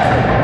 Yes!